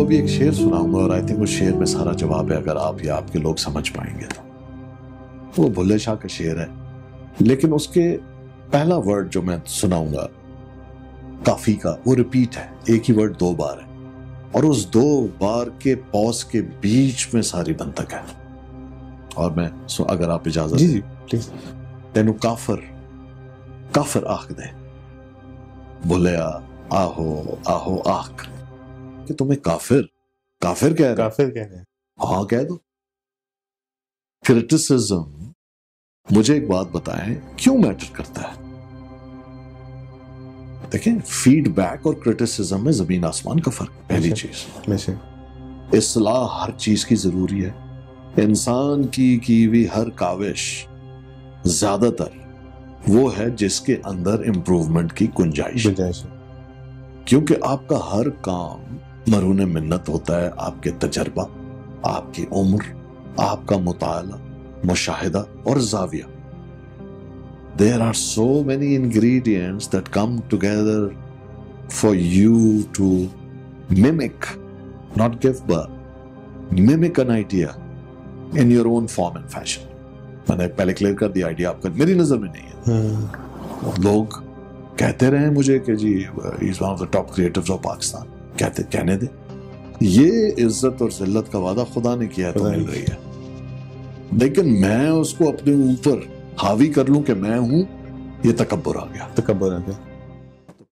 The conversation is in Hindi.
आपको अभी एक शेर सुनाऊँगा और आई थिंक उस शेर में सारा जवाब है अगर आप या आपके लोग समझ पाएँगे तो। वो भुल्ले शाह का शेर है। लेकिन उसके पहला वर्ड जो मैं सुनाऊँगा काफ़ी का वो रिपीट है। एक ही वर्ड दो बार है। और उस दो बार के पॉज के बीच में सारी बंतक है। और मैं सो अगर आप इजाज़त जी जी प्लीज़ तेन काफर काफर आख दे। बोलिया आहो आहो आख। कि तुम्हें काफिर काफिर कह रहे काफिर कह रहे हैं। हाँ कह दो। क्रिटिसिज्म मुझे एक बात बताएँ क्यों मैटर करता है? देखें फीडबैक और क्रिटिसिज्म में ज़मीन आसमान का फ़र्क पहली चीज़। इसलाह हर चीज़ की ज़रूरी है। इंसान की की हुई हर काविश ज़्यादातर वो है जिसके अंदर इंप्रूवमेंट की गुंजाइश। क्योंकि आपका हर काम मरून मिन्नत होता है आपके तजर्बा आपकी उम्र आपका मुताला मुशाहिदा और जाविया। There are so many ingredients that come together for you to mimic, not give birth, mimic an idea in your own form and fashion. मैंने पहले क्लियर कर दिया आइडिया आपका मेरी नज़र में नहीं है। हाँ, लोग कहते रहे मुझे कि जी is one of the top creatives of Pakistan कहते, कहने दे। ये इज़्ज़त और जिल्लत का वादा खुदा ने किया तो मिल रही है। लेकिन मैं उसको अपने ऊपर हावी कर लूँ कि मैं हूँ, ये तकबर आ गया। तकबर आ गया।